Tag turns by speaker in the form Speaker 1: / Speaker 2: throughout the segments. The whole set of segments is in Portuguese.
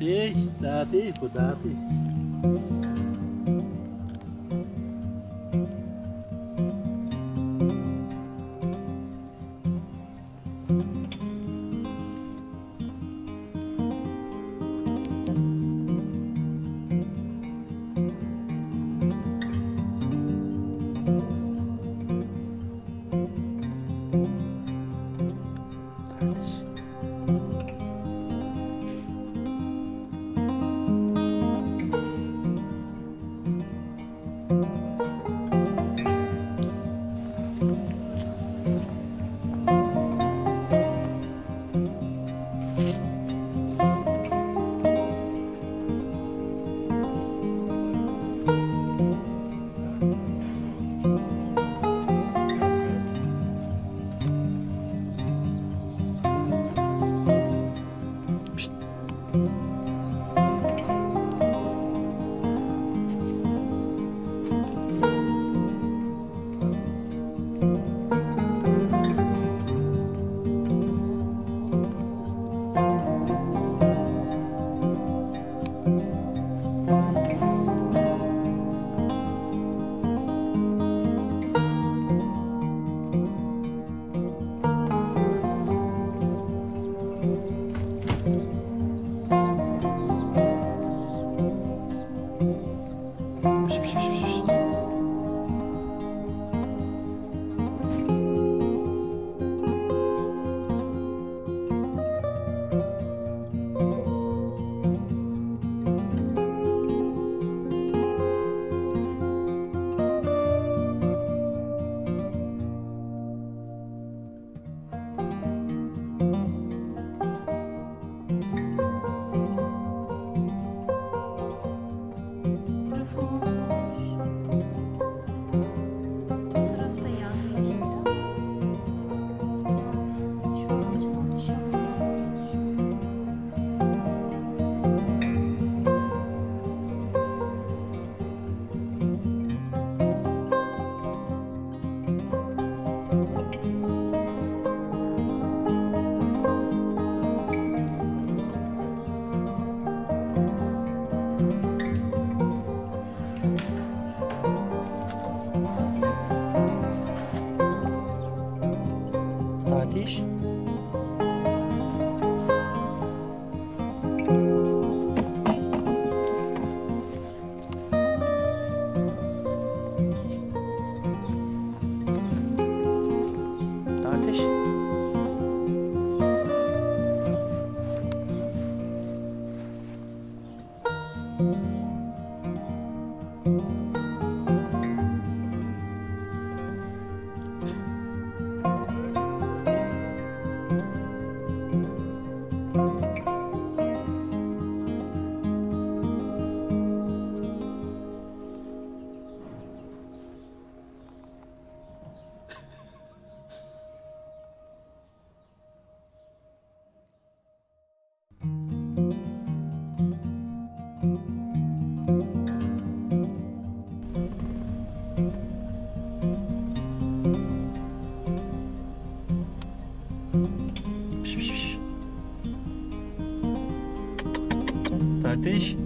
Speaker 1: Dati, dati, dati.
Speaker 2: fish
Speaker 1: Tatiş.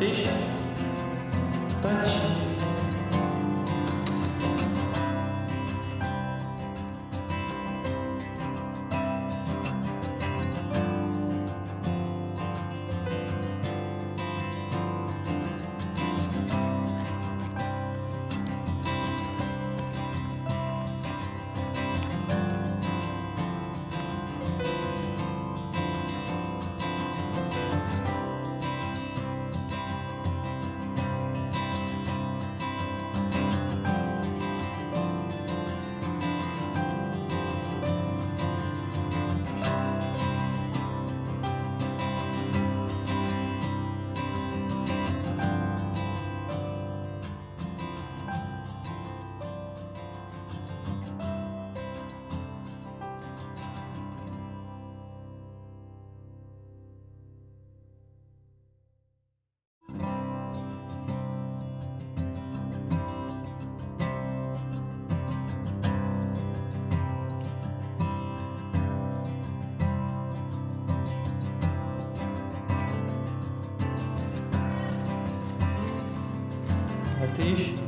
Speaker 2: Tartış. Tartış.